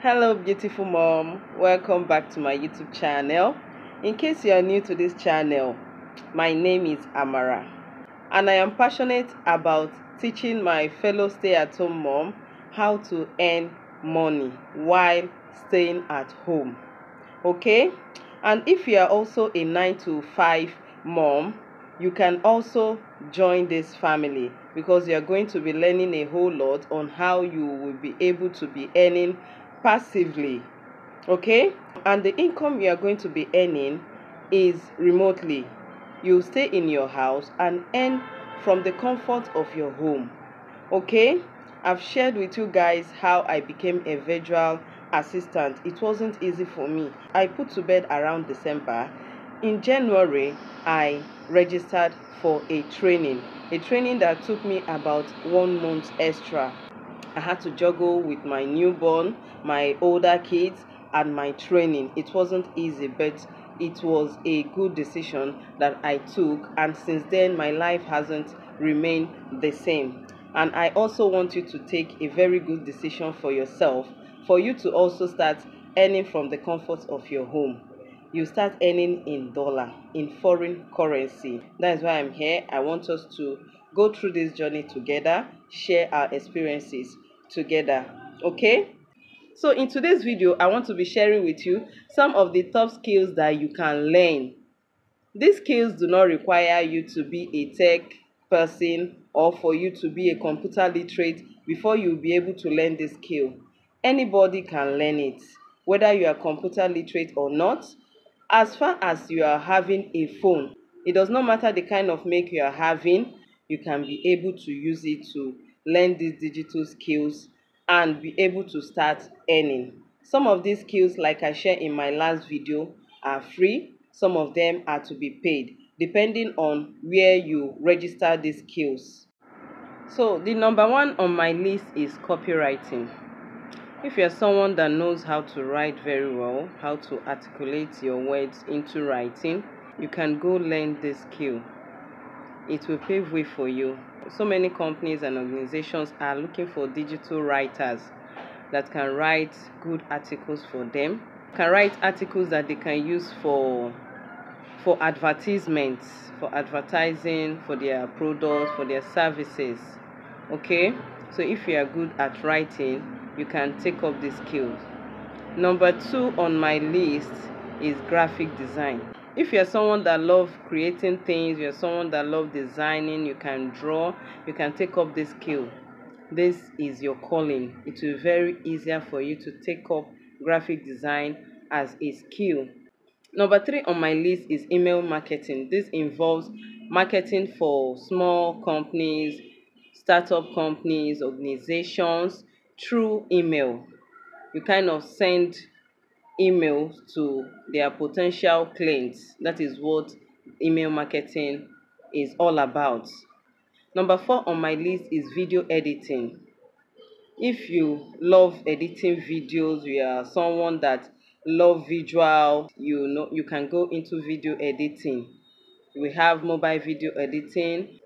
Hello, beautiful mom. Welcome back to my YouTube channel. In case you are new to this channel, my name is Amara, and I am passionate about teaching my fellow stay at home mom how to earn money while staying at home. Okay? And if you are also a 9 to 5 mom, you can also join this family because you are going to be learning a whole lot on how you will be able to be earning passively okay? And the income you are going to be earning is remotely. You stay in your house and earn from the comfort of your home okay? I've shared with you guys how i became a virtual assistant. It wasn't easy for me. I put to bed around december. In january i registered for a training a training that took me about one month extra. I had to juggle with my newborn, my older kids, and my training. It wasn't easy, but it was a good decision that I took, and since then, my life hasn't remained the same. And I also want you to take a very good decision for yourself, for you to also start earning from the comfort of your home. You start earning in dollar, in foreign currency. That is why I'm here. I want us to go through this journey together, share our experiences together okay so in today's video i want to be sharing with you some of the top skills that you can learn. These skills do not require you to be a tech person or for you to be a computer literate before you'll be able to learn this skill. Anybody can learn it whether you are computer literate or not. As far as you are having a phone it does not matter the kind of make you are having you can be able to use it to learn these digital skills and be able to start earning. Some of these skills, like I shared in my last video, are free. Some of them are to be paid, depending on where you register these skills. So the number one on my list is copywriting. If you're someone that knows how to write very well, how to articulate your words into writing, you can go learn this skill. It will pave way for you. So many companies and organizations are looking for digital writers that can write good articles for them can write articles that they can use for for advertisements for advertising for their products for their services okay? So if you are good at writing you can take up these skills. Number two on my list is graphic design if you're someone that love creating things you're someone that love designing you can draw you can take up this skill. This is your calling. It will be very easier for you to take up graphic design as a skill. Number three on my list is email marketing. This involves marketing for small companies startup companies organizations through email. You kind of send email to their potential clients. That is what email marketing is all about. Number four on my list is video editing. If you love editing videos, you are someone that love visual, you know you can go into video editing. We have mobile video editing.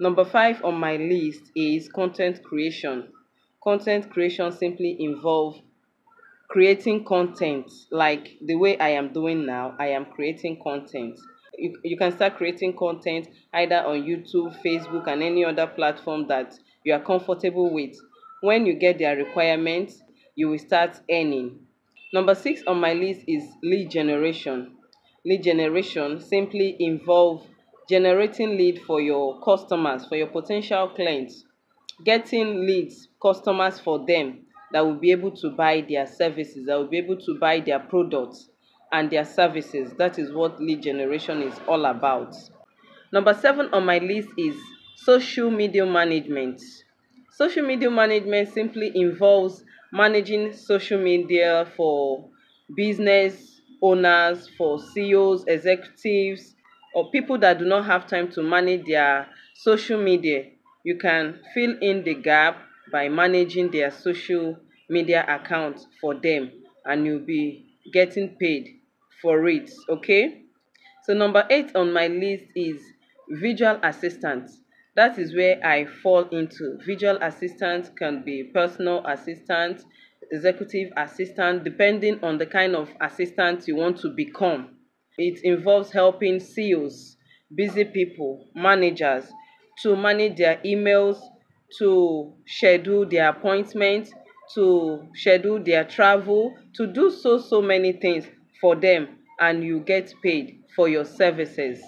Number five on my list is content creation. Content creation simply involves creating content like the way I am doing now. I am creating content. You, you can start creating content either on YouTube, Facebook, and any other platform that you are comfortable with. When you get their requirements, you will start earning. Number six on my list is lead generation. Lead generation simply involve generating lead for your customers, for your potential clients, getting leads, customers for them that will be able to buy their services, that will be able to buy their products and their services. That is what lead generation is all about. Number seven on my list is social media management. Social media management simply involves managing social media for business owners, for CEOs, executives, or people that do not have time to manage their social media. You can fill in the gap by managing their social media account for them and you'll be getting paid for it okay? So number eight on my list is visual assistant. That is where i fall into. Visual assistant can be personal assistant executive assistant, depending on the kind of assistant you want to become. It involves helping CEOs, busy people, managers to manage their emails, to schedule their appointments, to schedule their travel, to do so, so many things for them, and you get paid for your services.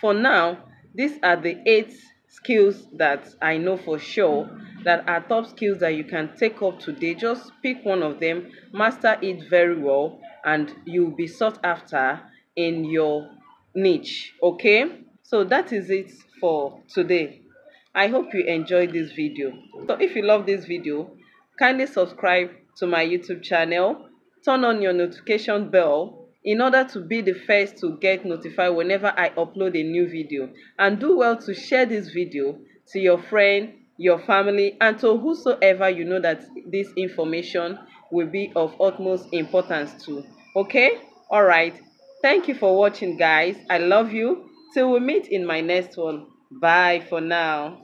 For now, these are the eight skills that I know for sure that are top skills that you can take up today. Just pick one of them, master it very well, and you'll be sought after in your niche. Okay? So that is it for today. I hope you enjoyed this video. So if you love this video, kindly subscribe to my YouTube channel, turn on your notification bell in order to be the first to get notified whenever I upload a new video. And do well to share this video to your friend, your family, and to whosoever you know that this information will be of utmost importance to. Okay? Alright. Thank you for watching, guys. I love you. Till we meet in my next one. Bye for now.